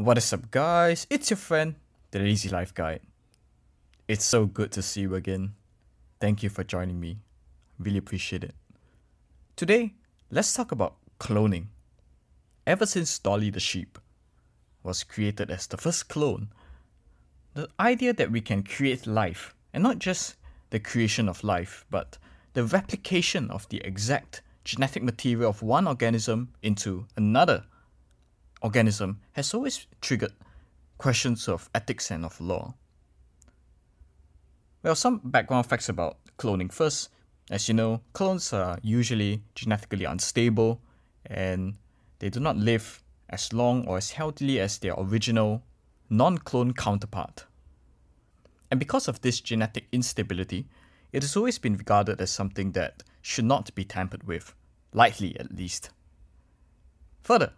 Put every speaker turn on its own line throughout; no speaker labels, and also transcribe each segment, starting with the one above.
What is up, guys? It's your friend, the Lazy Life Guide. It's so good to see you again. Thank you for joining me. Really appreciate it. Today, let's talk about cloning. Ever since Dolly the sheep was created as the first clone, the idea that we can create life, and not just the creation of life, but the replication of the exact genetic material of one organism into another organism has always triggered questions of ethics and of law. Well, some background facts about cloning. First, as you know, clones are usually genetically unstable and they do not live as long or as healthily as their original non clone counterpart. And because of this genetic instability, it has always been regarded as something that should not be tampered with, lightly at least. Further,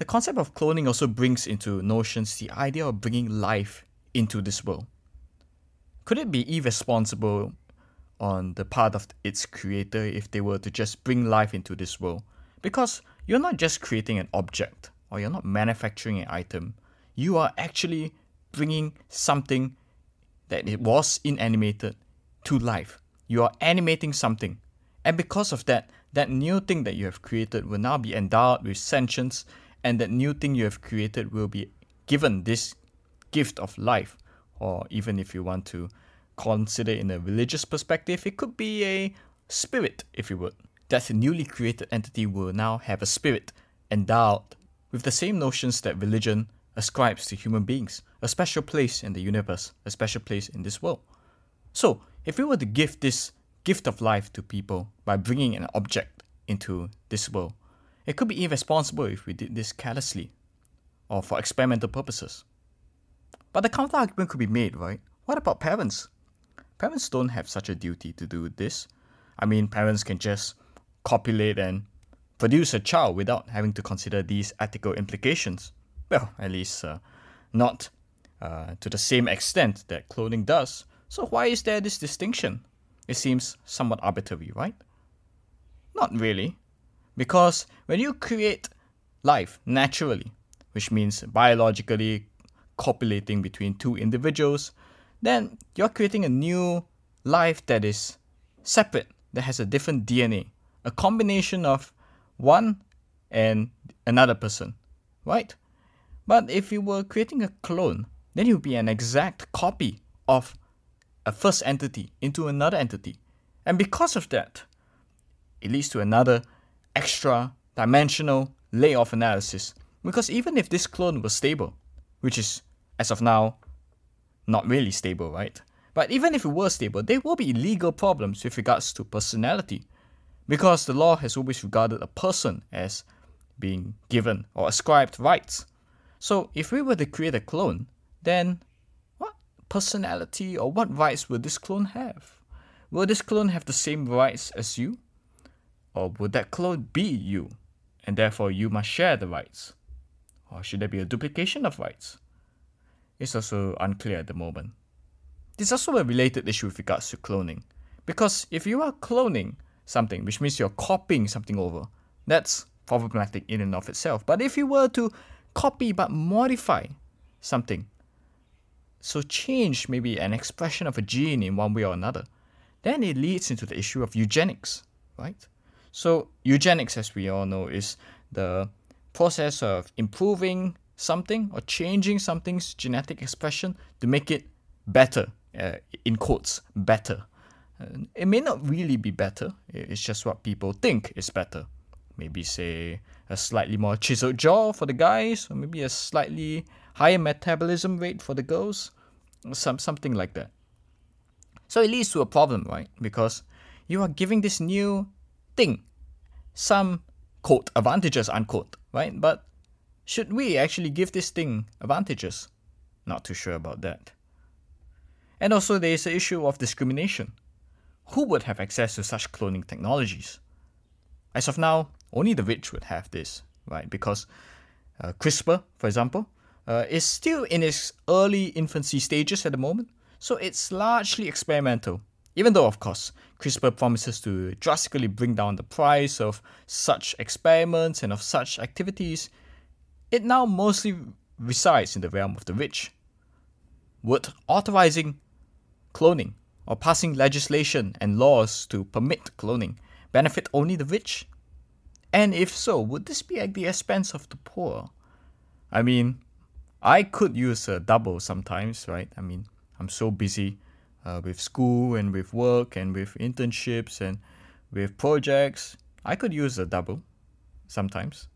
the concept of cloning also brings into notions the idea of bringing life into this world. Could it be irresponsible on the part of its creator if they were to just bring life into this world? Because you're not just creating an object or you're not manufacturing an item, you are actually bringing something that it was inanimated to life. You are animating something. And because of that, that new thing that you have created will now be endowed with sentience and that new thing you have created will be given this gift of life. Or even if you want to consider in a religious perspective it could be a spirit if you would. That newly created entity will now have a spirit endowed with the same notions that religion ascribes to human beings a special place in the universe a special place in this world. So if we were to give this gift of life to people by bringing an object into this world it could be irresponsible if we did this carelessly or for experimental purposes. But the counter argument could be made, right? What about parents? Parents don't have such a duty to do this. I mean, parents can just copulate and produce a child without having to consider these ethical implications. Well, at least uh, not uh, to the same extent that cloning does. So, why is there this distinction? It seems somewhat arbitrary, right? Not really. Because when you create life naturally, which means biologically copulating between two individuals, then you're creating a new life that is separate, that has a different DNA, a combination of one and another person, right? But if you were creating a clone, then you'd be an exact copy of a first entity into another entity. And because of that, it leads to another extra dimensional layoff analysis because even if this clone was stable, which is as of now not really stable, right? But even if it were stable, there will be legal problems with regards to personality because the law has always regarded a person as being given or ascribed rights. So if we were to create a clone, then what personality or what rights will this clone have? Will this clone have the same rights as you? Or would that clone be you, and therefore you must share the rights? Or should there be a duplication of rights? It's also unclear at the moment. There's also a related issue with regards to cloning. Because if you are cloning something, which means you're copying something over, that's problematic in and of itself. But if you were to copy but modify something, so change maybe an expression of a gene in one way or another, then it leads into the issue of eugenics, right? So, eugenics, as we all know, is the process of improving something or changing something's genetic expression to make it better, uh, in quotes, better. Uh, it may not really be better, it's just what people think is better. Maybe, say, a slightly more chiseled jaw for the guys, or maybe a slightly higher metabolism rate for the girls, some, something like that. So it leads to a problem, right? Because you are giving this new some quote advantages unquote, right? But should we actually give this thing advantages? Not too sure about that. And also there is the issue of discrimination. Who would have access to such cloning technologies? As of now, only the rich would have this, right? Because uh, CRISPR, for example, uh, is still in its early infancy stages at the moment, so it's largely experimental. Even though, of course, CRISPR promises to drastically bring down the price of such experiments and of such activities, it now mostly resides in the realm of the rich. Would authorizing cloning or passing legislation and laws to permit cloning benefit only the rich? And if so, would this be at the expense of the poor? I mean, I could use a double sometimes, right? I mean, I'm so busy uh, with school and with work and with internships and with projects. I could use a double sometimes.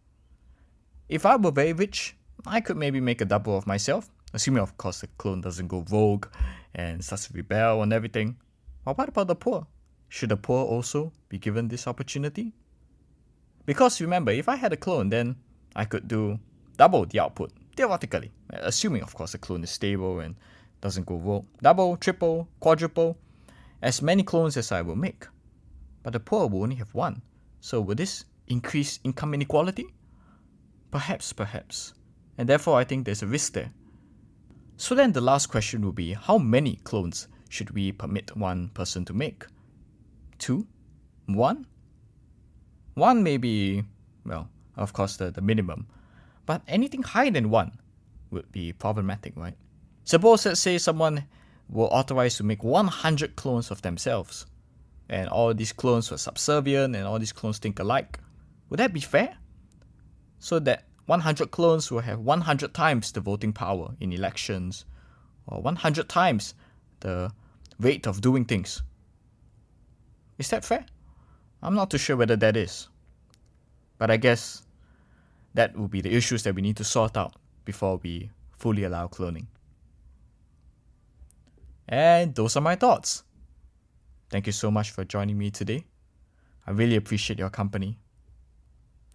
If I were very rich, I could maybe make a double of myself, assuming, of course, the clone doesn't go rogue and starts to rebel and everything. But what about the poor? Should the poor also be given this opportunity? Because remember, if I had a clone, then I could do double the output, theoretically, assuming, of course, the clone is stable and doesn't go rogue. Double, triple, quadruple, as many clones as I will make. But the poor will only have one. So will this increase income inequality? Perhaps, perhaps. And therefore, I think there's a risk there. So then the last question will be how many clones should we permit one person to make? Two? One? One may be, well, of course, the, the minimum. But anything higher than one would be problematic, right? Suppose, let's say, someone were authorized to make 100 clones of themselves, and all these clones were subservient and all these clones think alike. Would that be fair? So that 100 clones will have 100 times the voting power in elections, or 100 times the rate of doing things. Is that fair? I'm not too sure whether that is. But I guess that will be the issues that we need to sort out before we fully allow cloning. And those are my thoughts. Thank you so much for joining me today. I really appreciate your company.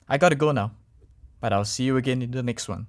I gotta go now, but I'll see you again in the next one.